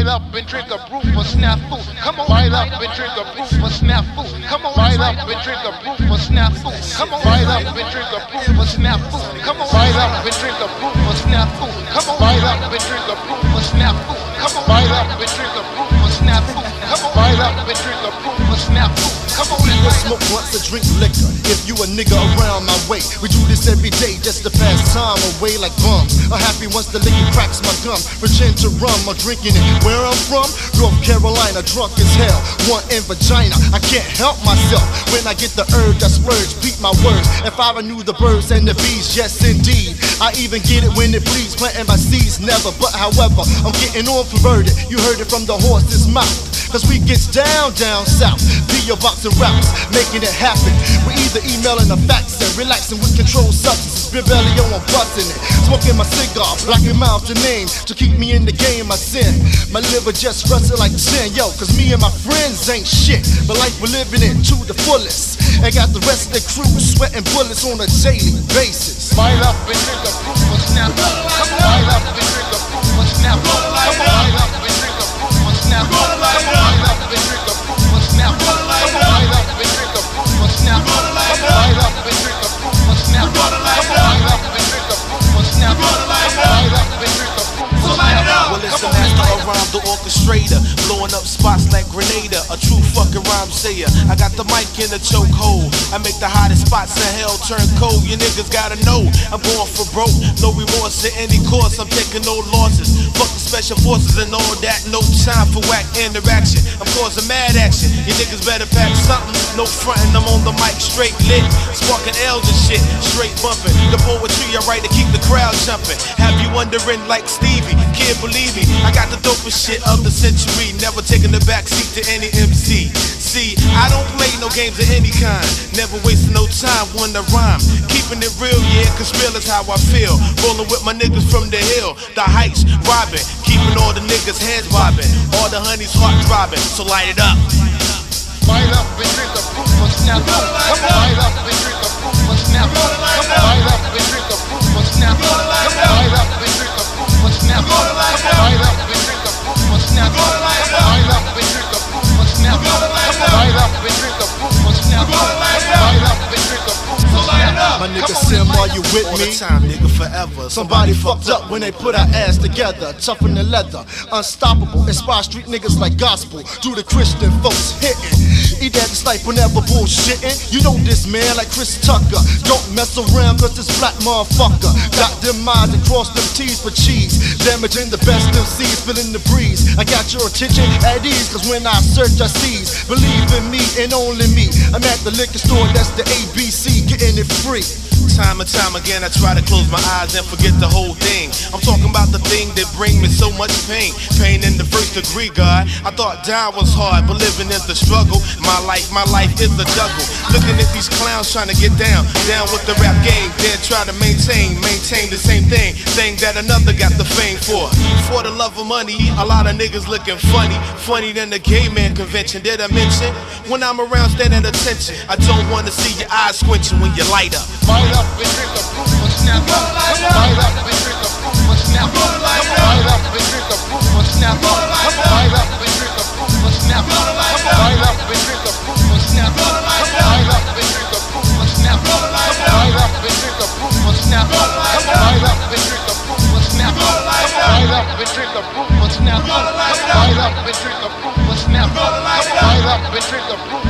Light up and drink a brew for snafu. Come on, light up and drink a brew for snafu. Come on, light up and drink a brew for snafu. Come on, light up and drink a brew for snafu. Come on, light up and drink a brew for snafu. Come on, light up and drink a brew for snafu. Come on, light up and drink a brew for snafu. Come on, light up and drink On, smoke blunts or drink liquor. If you a nigga around my way, we do this every day just to pass time away like bums. I'm happy once the liquor cracks my gum. Pretend to rum or drinking it. Where I'm from, North Carolina, drunk as hell. One in vagina, I can't help myself. When I get the urge, I splurge, beat my words. If I knew the birds and the bees, yes indeed. I even get it when it bleeds, planting my seeds, never. But however, I'm getting on perverted. You heard it from the horse's mouth. Cause we gets down, down south. P.O. Box and routes, making it happen. We either emailing a fax and relaxing with controlled substances. Rebellion, I'm busting it. Smoking my cigar, blacking mouth the name. To keep me in the game, I sin. My liver just rusted like sin. Yo, cause me and my friends ain't shit. But life we're living it to the fullest. And got the rest of the crew sweating bullets on a daily basis. Light up and drink a brew for snafu. Come on, light up and drink a brew for snafu. Come on, orchestrator. Blowing up spots I got the mic in the chokehold. I make the hottest spots in hell turn cold. You niggas gotta know, I'm going for broke. No remorse in any course, I'm taking no losses. Fuck the special forces and all that. No time for whack interaction. I'm causing mad action. You niggas better pack something. No frontin', I'm on the mic straight lit. Sparking L's and shit, straight bumping. The poetry I write to keep the crowd jumping. Have you wondering like Stevie? Can't believe me. I got the dopest shit of the century. Never taking the backseat to any MC. Games of any kind. Never wasting no time when I rhyme. Keeping it real, yeah, cause real is how I feel. Rolling with my niggas from the hill, the heights, robbing. Keeping all the niggas heads bobbing. All the honeys heart throbbing. So light it up. Light up and drink brew for snafu. Come on, light up and drink with All the me? time, nigga, forever. Somebody fucked up when they put our ass together. Tougher than leather, unstoppable. Inspire street niggas like gospel. Do the Christian folks hitting. Eat that sniper, never bullshitting. You know this man like Chris Tucker. Don't mess around, cause this black motherfucker got them minds and cross them T's for cheese. Damaging the best MCs, feeling the breeze. I got your attention at ease, cause when I search, I seize. Believe in me and only me. I'm at the liquor store, that's the ABC, getting it free. Time and time again, I try to close my eyes and forget the whole thing. I'm talking about the thing that bring me so much pain. Pain in the first degree, God. I thought dying was hard, but living is the struggle. My life, my life is a juggle. Looking at these clowns trying to get down, down with the rap game. Then try to maintain, maintain the same thing. Thing that another got the fame for. For the love of money, a lot of niggas looking funny. Funny than the gay man convention. Did I mention? When I'm around, stand at attention. I don't wanna see your eyes squinching when you light up. Light up for snafu. Come on, light up and drink brew for snafu. Come on, light up and drink a brew